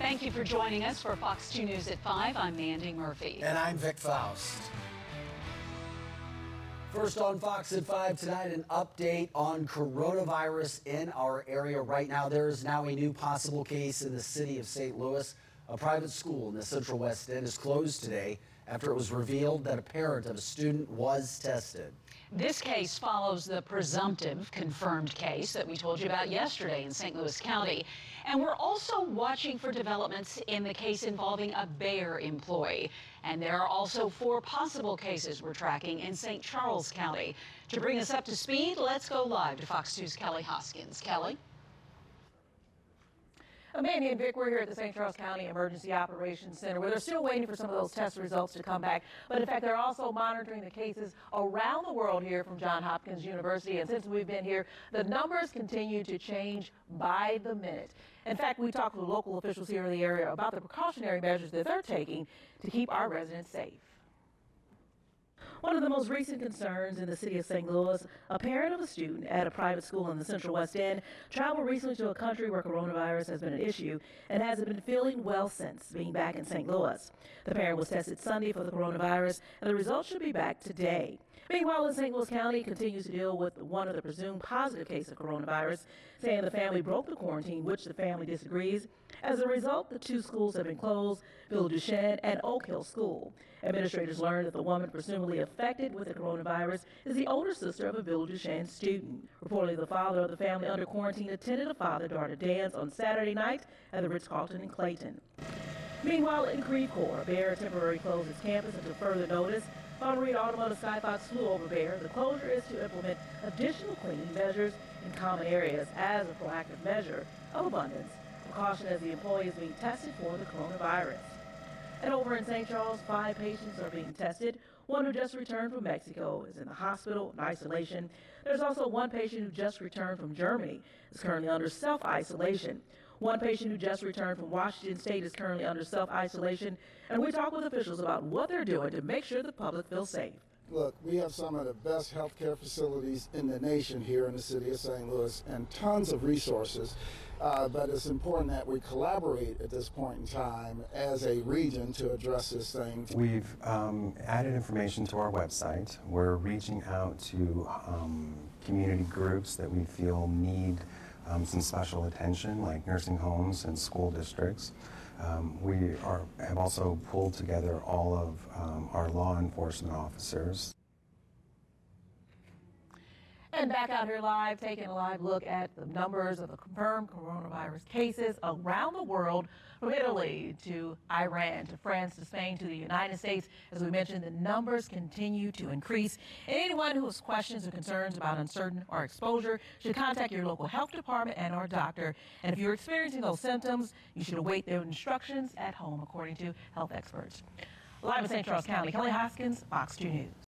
Thank you for joining us for Fox 2 News at 5. I'm Mandy Murphy. And I'm Vic Faust. First on Fox at 5 tonight, an update on coronavirus in our area right now. There is now a new possible case in the city of St. Louis. A private school in the Central West End is closed today after it was revealed that a parent of a student was tested. This case follows the presumptive confirmed case that we told you about yesterday in St. Louis County. And we're also watching for developments in the case involving a Bayer employee. And there are also four possible cases we're tracking in St. Charles County. To bring us up to speed, let's go live to Fox 2's Kelley Hoskins. Kelley? Mandy and Vic, we're here at the St. Charles County Emergency Operations Center where they're still waiting for some of those test results to come back. But in fact, they're also monitoring the cases around the world here from Johns Hopkins University. And since we've been here, the numbers continue to change by the minute. In fact, we talked to local officials here in the area about the precautionary measures that they're taking to keep our residents safe. One of the most recent concerns in the city of St. Louis, a parent of a student at a private school in the Central West End traveled recently to a country where coronavirus has been an issue and hasn't been feeling well since being back in St. Louis. The parent was tested Sunday for the coronavirus, and the results should be back today. Meanwhile, in St. Louis County continues to deal with one of the presumed positive cases of coronavirus, saying the family broke the quarantine, which the family disagrees. As a result, the two schools have been closed, Villa Duchesne and Oak Hill School. Administrators learned that the woman presumably affected with the coronavirus is the older sister of a Villa Duchesne student. Reportedly, the father of the family under quarantine attended a father-daughter dance on Saturday night at the Ritz-Carlton in Clayton. Meanwhile, in Creve Coeur, Bayer temporarily closed its campus until further notice. Bommarito Automotive Skyfox flew over Bayer. The closure is to implement additional cleaning measures in common areas as a proactive measure of abundance. Precaution as the employee is being tested for the coronavirus. And over in St. Charles, five patients are being tested. One who just returned from Mexico is in the hospital in isolation. There's also one patient who just returned from Germany is currently under self-isolation. One patient who just returned from Washington State is currently under self-isolation. And we talk with officials about what they're doing to make sure the public feels safe. Look, we have some of the best healthcare facilities in the nation here in the city of St. Louis and tons of resources. Uh, but it's important that we collaborate at this point in time as a region to address this thing. We've um, added information to our website. We're reaching out to um, community groups that we feel need um, some special attention, like nursing homes and school districts. Um, we are, have also pulled together all of um, our law enforcement officers. And back out here live, taking a live look at the numbers of the confirmed coronavirus cases around the world, from Italy to Iran to France to Spain to the United States. As we mentioned, the numbers continue to increase. Anyone who has questions or concerns about uncertain or exposure should contact your local health department and our doctor. And if you're experiencing those symptoms, you should await their instructions at home, according to health experts. Live in St. Charles County, Kelley Hoskins, Fox 2 News.